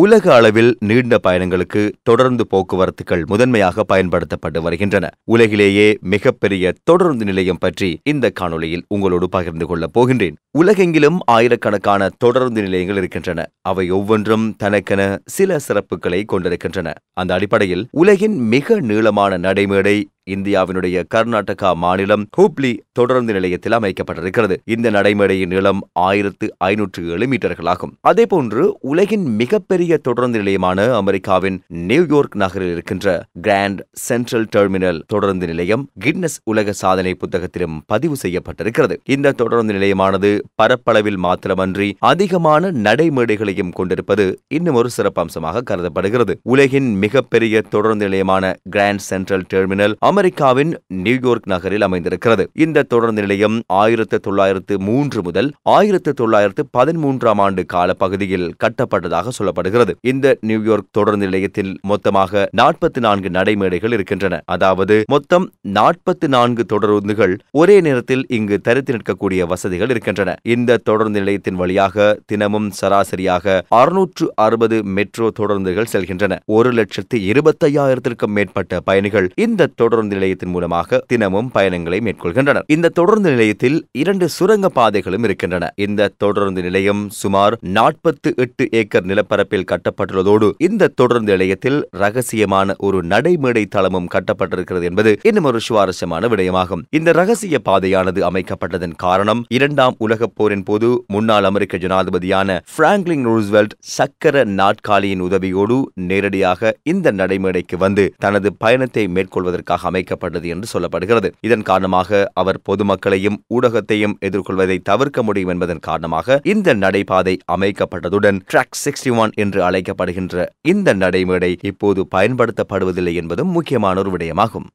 உலக அளவில் நீண்ட பயணங்களுக்கு தொடர்ந்து போக்குவரத்துகள் முதன்மையாக பயன்படுத்தப்பட்டு வருகின்றன. உலகிலேயே மிகப்பெரிய தொடருந்து நிலையம் பற்றி இந்த காணொளியில் உங்களோடு பகிர்ந்து கொள்ளப் போகின்றேன். உலகெங்கிலும் ஆயிரக்கணக்கான தொடருந்து நிலையங்கள் இருக்கின்றன. அவை ஒவ்வொன்றும் தனக்கென சில சிறப்புகளை கொண்டிருக்கின்றன. அந்த அடிப்படையில் உலகின் மிக நீளமான நடைமேடை இந்தியாவினுடைய கர்நாடகா மாநிலம் ஹூப்ளி தொடருந்து நிலையத்தில் அமைக்கப்பட்டிருக்கிறது. இந்த நடைமேடையின் நீளம் ஆயிரத்து ஐநூற்று ஏழு மீட்டர்களாகும். அதேபோன்று உலகின் மிகப்பெரிய தொடருந்து நிலையமான அமெரிக்காவின் நியூயார்க் நகரில் இருக்கின்ற கிராண்ட் சென்ட்ரல் டெர்மினல் தொடருந்து நிலையம் கின்னஸ் உலக சாதனை புத்தகத்திலும் பதிவு செய்யப்பட்டிருக்கிறது. இந்த தொடருந்து நிலையமானது பரப்பளவில் மாத்திரமன்றி அதிகமான நடைமேடைகளையும் கொண்டிருப்பது இன்னும் ஒரு சிறப்பம்சமாக கருதப்படுகிறது. உலகின் மிகப்பெரிய தொடருந்து நிலையமான கிராண்ட் சென்ட்ரல் டெர்மினல் அமெரிக்காவின் நியூயார்க் நகரில் அமைந்திருக்கிறது. இந்த தொடருந்து நிலையம் ஆயிரத்து தொள்ளாயிரத்து மூன்று முதல் ஆயிரத்து தொள்ளாயிரத்து பதிமூன்றாம் ஆண்டு கால பகுதியில் கட்டப்பட்டதாக சொல்லப்படுகிறது. இந்த நியூயார்க் தொடருந்து நிலையத்தில் மொத்தமாக நாற்பத்தி நான்கு நடைமேடைகள் இருக்கின்றன. அதாவது மொத்தம் நாற்பத்தி நான்கு தொடருந்துகள் ஒரே நேரத்தில் இங்கு தரித்து நிற்கக்கூடிய வசதிகள் இருக்கின்றன. இந்த தொடருந்து நிலையத்தின் வழியாக தினமும் சராசரியாக அறுநூற்று அறுபது மெட்ரோ தொடருந்துகள் செல்கின்றன. ஒரு லட்சத்து இருபத்தையாயிரத்திற்கும் மேற்பட்ட பயணிகள் இந்த தொடருந்து நிலையத்தின் மூலமாக தினமும் பயணங்களை மேற்கொள்கின்றனர். இந்த தொடருந்து நிலையத்தில் இரண்டு சுரங்க பாதைகளும் இருக்கின்றன. இந்த தொடருந்து நிலையம் சுமார் நாற்பத்து எட்டு ஏக்கர் நிலப்பரப்பில் கட்டப்பட்டுள்ளதோடு இந்த தொடருந்து நிலையத்தில் ரகசியமான ஒரு நடைமேடை தளமும் கட்டப்பட்டிருக்கிறது என்பது இன்னும் ஒரு சுவாரஸ்யமான விடயமாகும். இந்த ரகசிய பாதையானது அமைக்கப்பட்டதன் காரணம் இரண்டாம் உலகப் போரின் போது முன்னாள் அமெரிக்க ஜனாதிபதியான பிராங்க்லின் ரூஸ்வெல்ட் சக்கர நாட்காலியின் உதவியோடு நேரடியாக இந்த நடைமேடைக்கு வந்து தனது பயணத்தை மேற்கொள்வதற்காக அமைக்கப்பட்டது என்று சொல்லப்படுகிறது. இதன் காரணமாக அவர் பொதுமக்களையும் ஊடகத்தையும் எதிர்கொள்வதை தவிர்க்க முடியும் என்பதன் காரணமாக இந்த நடைபாதை அமைக்கப்பட்டதுடன் ட்ராக் சிக்ஸ்டி ஒன் என்று அழைக்கப்படுகின்ற இந்த நடைமேடை இப்போது பயன்படுத்தப்படுவதில்லை என்பதும் முக்கியமான ஒரு விடயமாகும்.